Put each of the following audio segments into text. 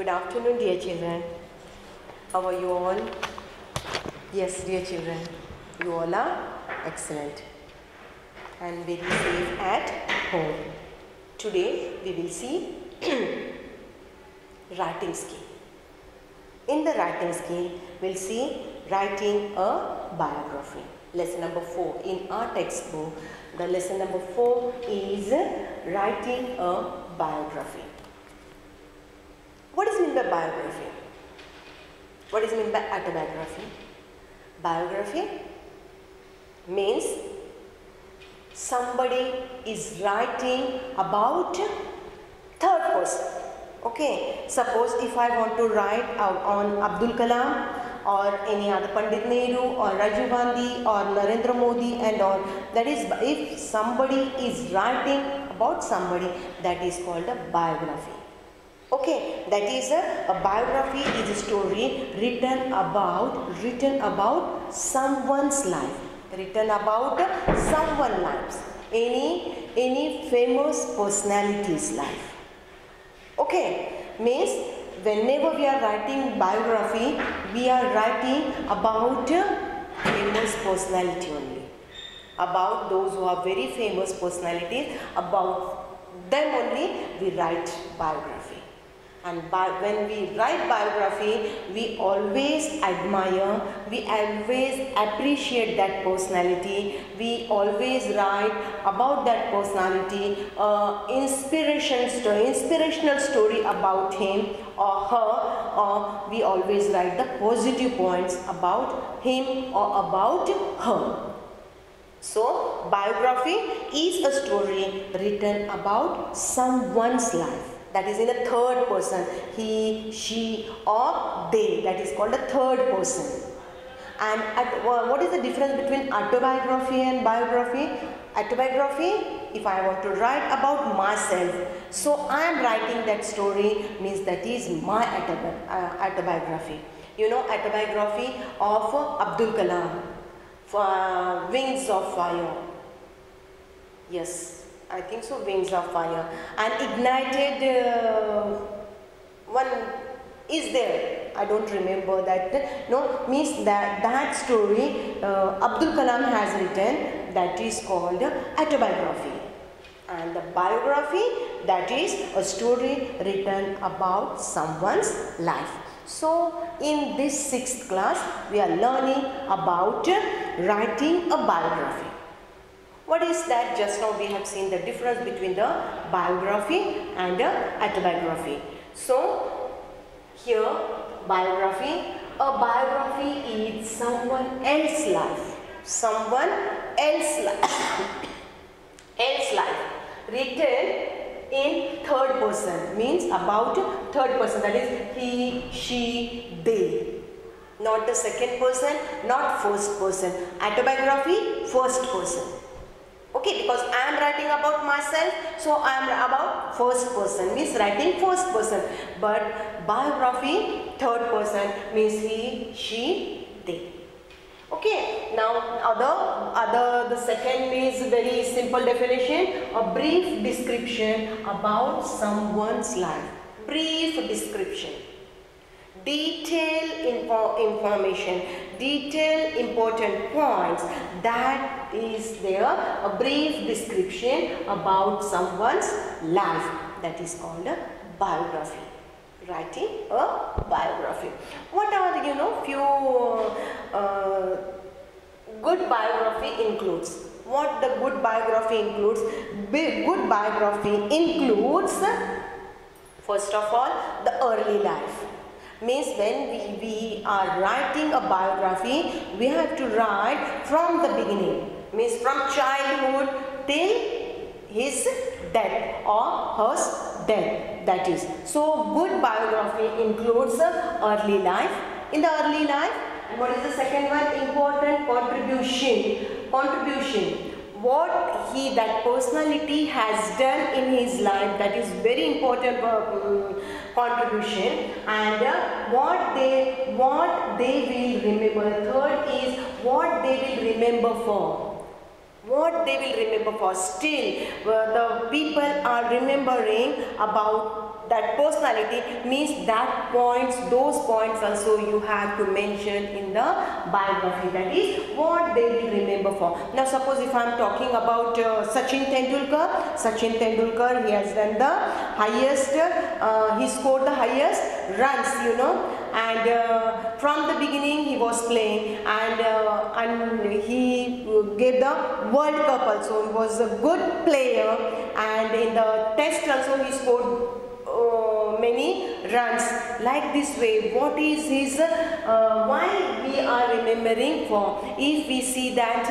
Good afternoon, dear children. How are you all? Yes, dear children, you all are excellent and very safe at home. Today we will see writing skill. In the writing skill, we'll see writing a biography. Lesson number 4 in our textbook. The lesson number 4 is writing a biography. What is mean by biography? What is mean by autobiography? Biography means somebody is writing about third person. Okay, suppose if I want to write on Abdul Kalam or any other Pandit Nehru or Rajiv Gandhi or Narendra Modi and all, that is if somebody is writing about somebody, that is called a biography. Okay, that is a, a, biography is a story written about written about someone's life, written about someone's lives, any any famous personality's life. Okay, means whenever we are writing biography, we are writing about famous personality only, about those who are very famous personalities, about them only we write biography and by, when we write biography we always admire we always appreciate that personality. We always write about that personality uh, inspiration story inspirational story about him or her or we always write the positive points about him or about her. So biography is a story written about someone's life that is in a third person. He she or they. That is called a third person. And at, what is the difference between autobiography and biography? Autobiography if i want to write about myself. So i am writing that story means that is my autobi uh, autobiography. You know autobiography of abdul kalam for uh, wings of fire. Yes I think so, Wings of Fire. And ignited uh, one is there. I don't remember that. No, means that that story uh, Abdul Kalam has written that is called autobiography. And the biography that is a story written about someone's life. So in this sixth class we are learning about writing a biography. What is that? Just now we have seen the difference between the biography and the autobiography. So, here biography, a biography is someone else's life. Someone else's life. else life. Written in third person means about third person that is he, she, they. Not the second person, not first person. Autobiography, first person okay because I am writing about myself so I am about first person means writing first person. But biography third person means he she they. Okay now other other the second is very simple definition a brief description about someone's life. Brief description. Detailed info information detailed important points. That is there a brief description about someone's life that is called a biography. Writing a biography. What are you know few uh, good biography includes? What the good biography includes? Good biography includes first of all the early life means when we, we are writing a biography we have to write from the beginning. Means from childhood till his death or her death that is. So good biography includes early life. In the early life and what is the second one? Important contribution. Contribution what he that personality has done in his life that is very important um, contribution. And uh, what they what they will remember third is what they will remember for. What they will remember for. Still uh, the people are remembering about that personality means that points, those points also you have to mention in the biography. That is what they will remember for. Now suppose if I am talking about uh, Sachin Tendulkar, Sachin Tendulkar he has done the highest, uh, he scored the highest runs, you know and uh, from the beginning he was playing and uh, and he gave the world cup also he was a good player and in the test also he scored many runs. Like this way what is his uh, why we are remembering for? If we see that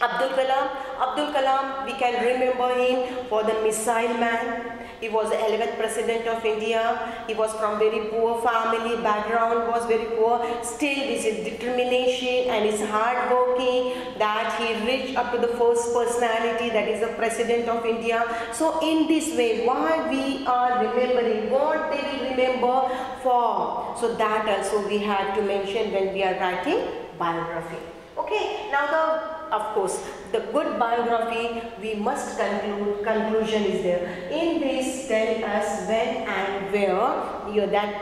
Abdul Kalam Abdul Kalam we can remember him for the missile man he was the 11th president of India. He was from very poor family, background was very poor. Still with his determination and his hard working that he reached up to the first personality that is the president of India. So in this way, why we are remembering, what they will remember for. So that also we have to mention when we are writing biography. Okay, now the of course the good biography we must conclude conclusion is there. In this tell us when and where you that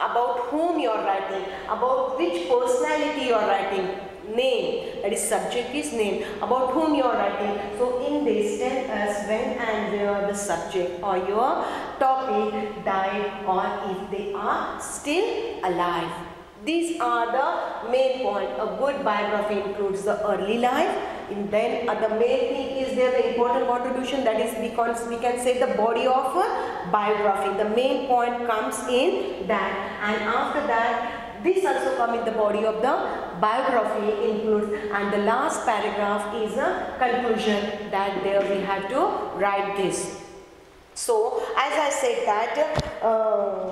about whom you are writing about which personality you are writing name that is subject is name about whom you are writing. So in this tell us when and where the subject or your topic died or if they are still alive these are the main point. A good biography includes the early life. And then uh, the main thing is there the important contribution that is because we can say the body of a biography. The main point comes in that and after that this also come in the body of the biography includes and the last paragraph is a conclusion that there we have to write this. So as I said that uh,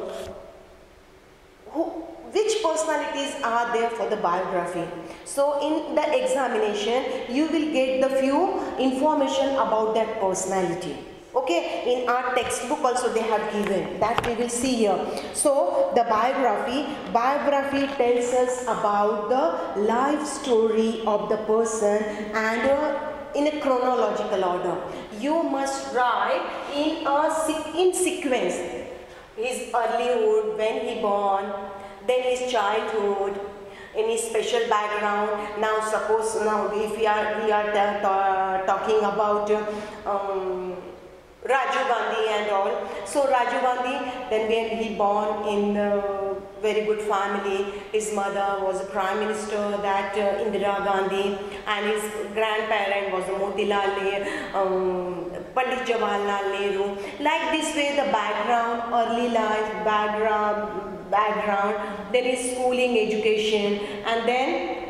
who which personalities are there for the biography. So in the examination, you will get the few information about that personality. Okay, in our textbook also they have given that we will see here. So the biography, biography tells us about the life story of the person and uh, in a chronological order. You must write in a in sequence. His earlyhood, when he born, then his childhood, any special background. Now suppose now if we are we are talking about um, Rajiv Gandhi and all. So Rajiv Gandhi, then when he born in a very good family, his mother was a prime minister, that uh, Indira Gandhi, and his grandparent was Motilal um, Pandit Jawaharlal Nehru. Like this way, the background, early life, background, background, there is schooling education and then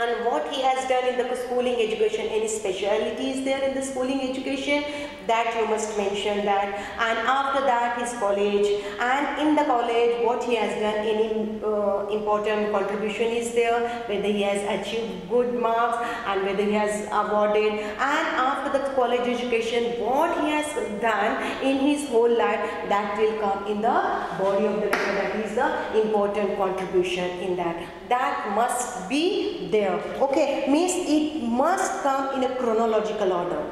and what he has done in the schooling education, any specialities there in the schooling education, that you must mention that and after that his college. And in the college what he has done any uh, important contribution is there whether he has achieved good marks and whether he has awarded. And after the college education what he has done in his whole life that will come in the body of the letter. That is the important contribution in that. That must be there. Okay means it must come in a chronological order.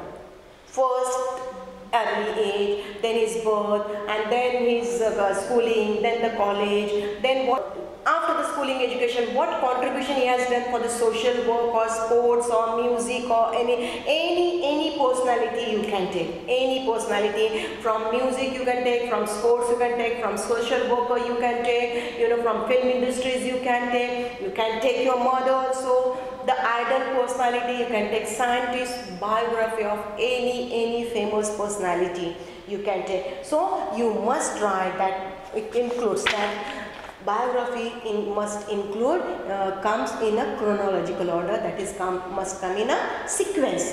First early age, then his birth, and then his uh, schooling, then the college, then what after the schooling education, what contribution he has done for the social work or sports or music or any any any personality you can take. Any personality from music you can take, from sports you can take, from social worker you can take, you know, from film industries you can take. You can take your mother also the idol personality, you can take scientist biography of any, any famous personality you can take. So you must try that it includes that biography in, must include uh, comes in a chronological order that is come must come in a sequence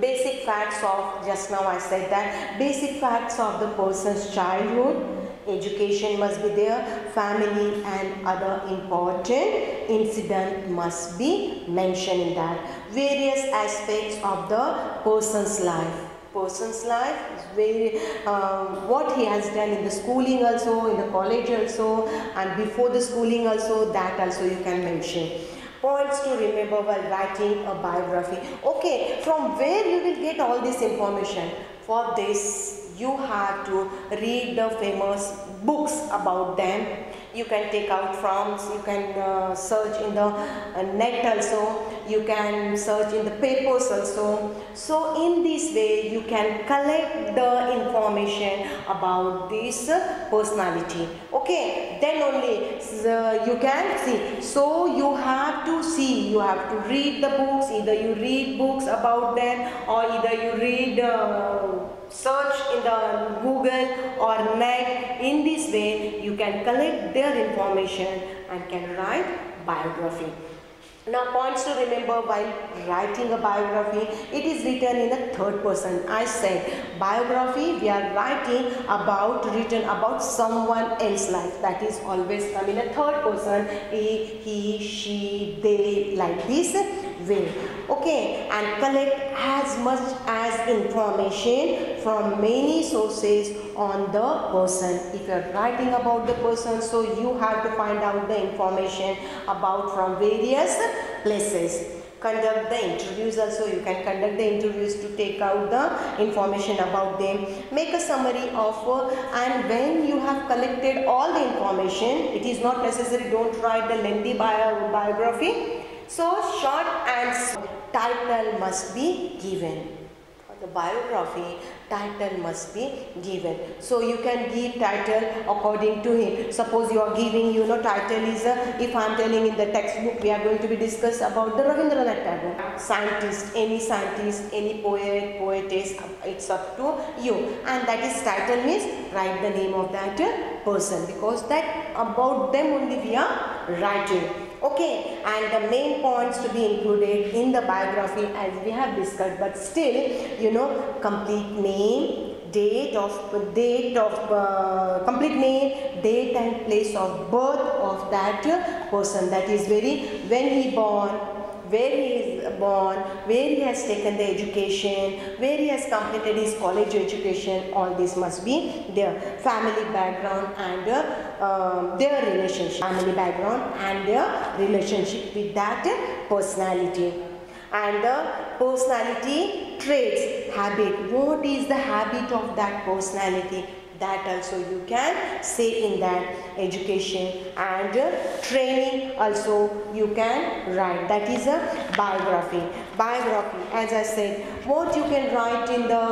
basic facts of just now I said that basic facts of the person's childhood education must be there, family and other important incident must be mentioned in that. Various aspects of the person's life. Person's life is very, um, what he has done in the schooling also, in the college also and before the schooling also, that also you can mention points to remember while writing a biography. Okay, from where you will get all this information? For this, you have to read the famous books about them. You can take out from you can uh, search in the uh, net also you can search in the papers also so in this way you can collect the information about this personality okay then only you can see so you have to see you have to read the books either you read books about them or either you read uh, search in the Google or net. In this way, you can collect their information and can write biography. Now points to remember while writing a biography, it is written in the third person. I said biography, we are writing about, written about someone else's life. That is always come in a third person, he, he, she, they, like this way okay and collect as much as information from many sources on the person. If you are writing about the person so you have to find out the information about from various places. Conduct the interviews also. You can conduct the interviews to take out the information about them. Make a summary of uh, and when you have collected all the information it is not necessary. Don't write the lengthy bio biography. So short and title must be given. For the biography, title must be given. So you can give title according to him. Suppose you are giving, you know, title is, uh, if I am telling in the textbook, we are going to be discuss about the Ravindranath Tagore. Scientist, any scientist, any poet, poetess, it's up to you. And that is title means write the name of that person because that about them only we are writing okay and the main points to be included in the biography as we have discussed but still you know complete name date of date of uh, complete name date and place of birth of that person. That is very when he born where he is born, where he has taken the education, where he has completed his college education, all this must be their family background and uh, their relationship, family background and their relationship with that personality. And the personality traits, habit, what is the habit of that personality? That also you can say in that education. And uh, training also you can write. That is a biography. Biography as i said what you can write in the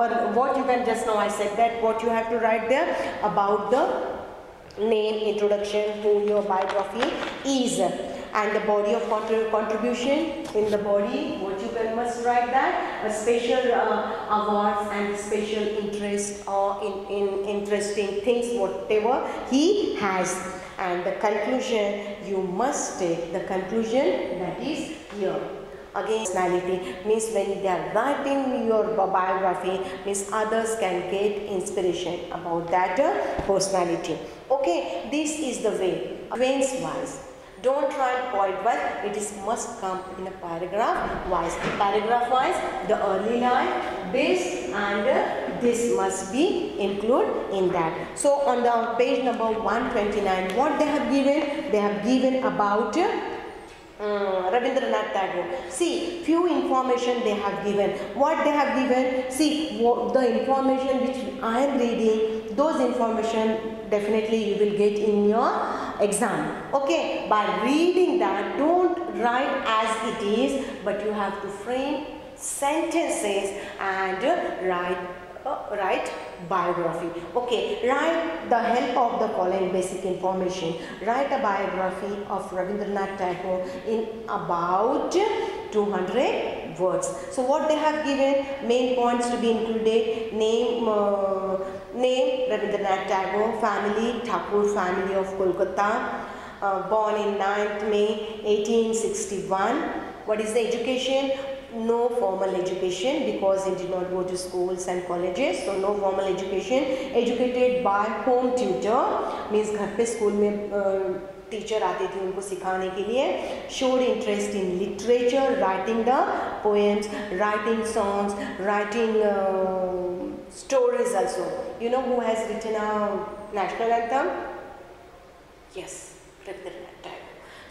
or what you can just now i said that what you have to write there about the name introduction who your biography is and the body of contribution in the body you must write that a special uh, awards and special interest or in, in interesting things whatever he has. And the conclusion you must take the conclusion that is here. Again personality means when they are writing your biography means others can get inspiration about that personality. Okay this is the way Twain's wise don't write point wise, it is must come in a paragraph wise. Paragraph wise, the early line, this and this must be included in that. So on the page number 129, what they have given? They have given about uh, Rabindranath Tagore. See, few information they have given. What they have given, see, the information which I am reading, those information definitely you will get in your exam. Okay, by reading that, don't write as it is, but you have to frame sentences and write uh, write biography. Okay, write the help of the following basic information. Write a biography of Rabindranath Tagore in about 200 words. So what they have given, main points to be included, name, uh, name Rabindranath Tagore, family, Thakur family of Kolkata, uh, born in 9th May 1861. What is the education? no formal education because he did not go to schools and colleges so no formal education educated by home tutor means घर पे school में teacher आती थी उनको सिखाने के लिए showed interest in literature writing the poems writing songs writing stories also you know who has written a national anthem yes Rabindranath Tagore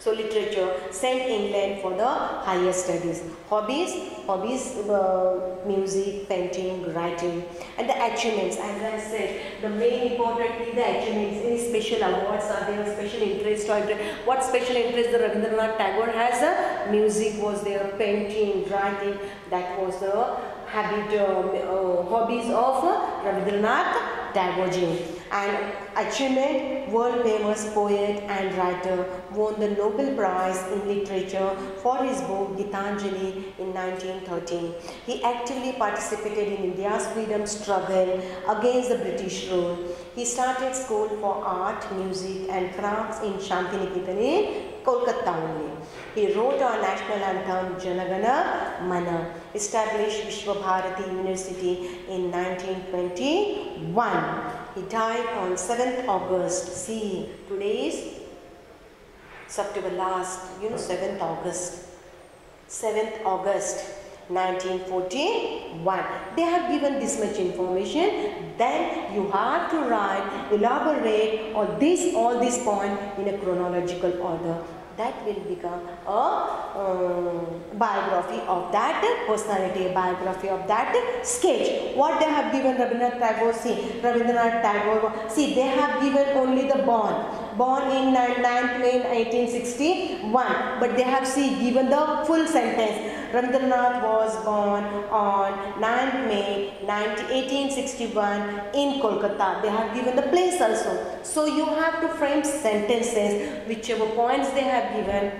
so literature sent England for the higher studies. Hobbies, hobbies, uh, music, painting, writing, and the achievements. As I said, the main important is the achievements. Any special awards are there, special interest or what special interest the Rabindranath Tagore has? Uh, music was there, painting, writing. That was the habit, uh, uh, hobbies of uh, Rabindranath Tagore and world famous poet and writer won the Nobel Prize in Literature for his book Gitanjali in 1913. He actively participated in India's freedom struggle against the British rule. He started school for art, music and crafts in Shantiniketan in Kolkata only. He wrote our national anthem Janagana Mana, established Vishwabharati University in 1921. He died on 7th August. See, today is September last, you know, 7th August. 7th August 1941. They have given this much information. Then you have to write, elaborate or this, all this point in a chronological order that will become a uh, biography of that personality, biography of that sketch. What they have given Rabindranath Tagore, see, Rabindranath Tagore, see, they have given only the born, born in 9th May 1861, but they have, see, given the full sentence. Rabindranath was born on 9th May 1861 in Kolkata. They have given the place also. So you have to frame sentences, whichever points they have given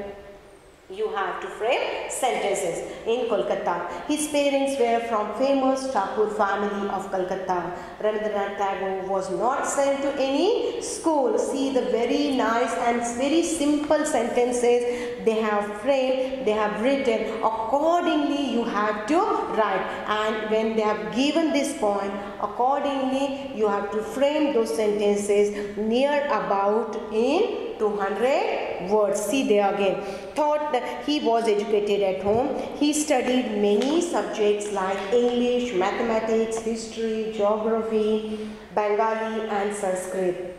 you have to frame sentences in Kolkata. His parents were from famous Thakur family of Kolkata. Rabindranath Tagore was not sent to any school. See the very nice and very simple sentences they have framed, they have written. Accordingly, you have to write. And when they have given this point, accordingly, you have to frame those sentences near about in 200 words. See there again. Thought that he was educated at home. He studied many subjects like English, mathematics, history, geography, Bengali and Sanskrit.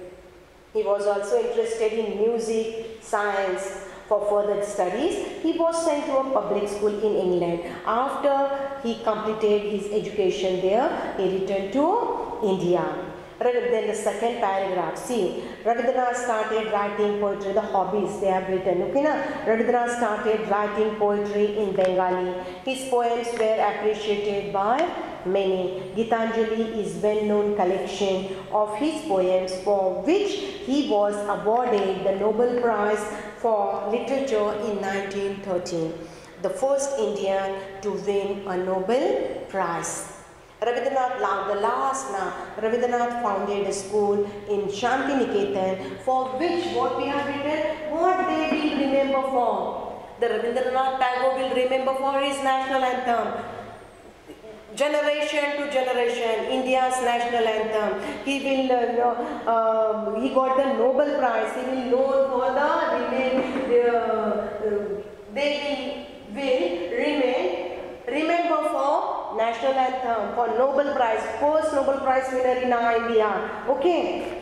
He was also interested in music, science, for further studies. He was sent to a public school in England. After he completed his education there, he returned to India. Then the second paragraph, see, Rabindranath started writing poetry, the hobbies they have written. Okay, na? Rabindranath started writing poetry in Bengali. His poems were appreciated by many. Gitanjali is well-known collection of his poems for which he was awarded the Nobel Prize for Literature in 1913. The first Indian to win a Nobel Prize. Rabindranath, the last Rabindranath founded a school in Shanti Niketan for which what we have written, what they will remember for. The Rabindranath Tagore will remember for his national anthem. Generation to generation, India's national anthem. He will, uh, know, uh, he got the Nobel Prize. He will known for the remain. Uh, uh, they will, will remain remember for national anthem, for Nobel Prize, first Nobel Prize winner in India. Okay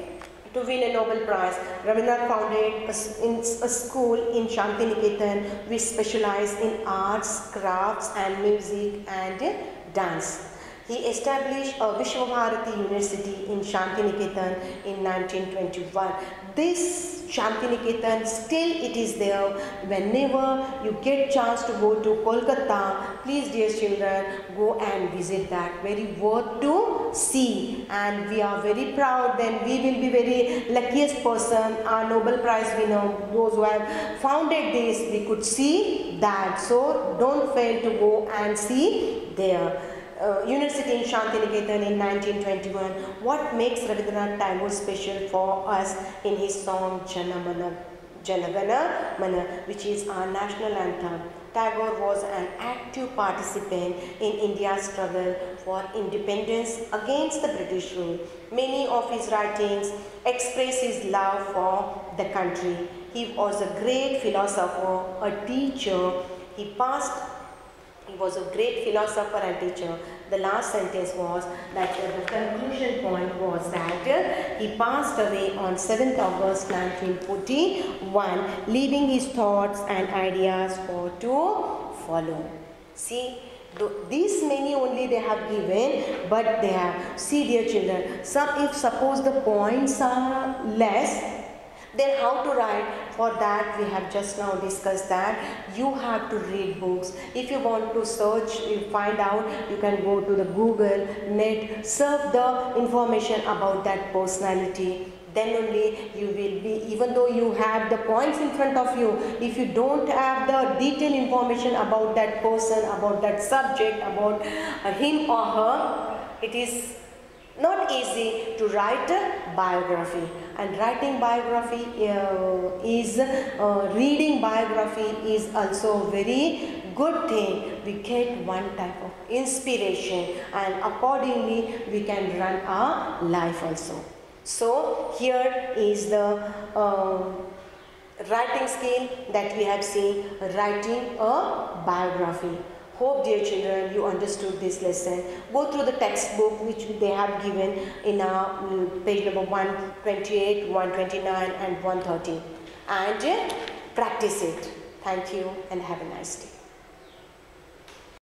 to win a Nobel Prize. Rabindranath founded a, a school in Shantiniketan which specialized in arts, crafts and music and dance. He established a Vishwabharati University in Shantiniketan in 1921. This Shantiniketan still it is there. Whenever you get chance to go to Kolkata, please dear children, go and visit that. Very worth to see and we are very proud then we will be very luckiest person, our Nobel Prize winner, those who have founded this, we could see that. So don't fail to go and see there uh, University in Shantiniketan in 1921. What makes Rabindranath Tagore special for us in his song Janamana, Janagana Mana, which is our national anthem. Tagore was an active participant in India's struggle for independence against the British rule. Many of his writings express his love for the country. He was a great philosopher, a teacher. He passed he was a great philosopher and teacher. the last sentence was that the conclusion point was that he passed away on 7th August 1941, leaving his thoughts and ideas for to follow. See, these many only they have given, but they have, see dear children, some if suppose the points are less, then how to write? For that we have just now discussed that you have to read books. If you want to search, you find out, you can go to the Google, net, search the information about that personality then only you will be, even though you have the points in front of you, if you don't have the detailed information about that person, about that subject, about him or her, it is not easy to write a biography. And writing biography uh, is uh, reading biography is also very good thing. We get one type of inspiration and accordingly we can run our life also. So here is the uh, writing skill that we have seen writing a biography Hope, dear children, you understood this lesson. Go through the textbook which they have given in our mm, page number 128, 129 and 130 and practice it. Thank you and have a nice day.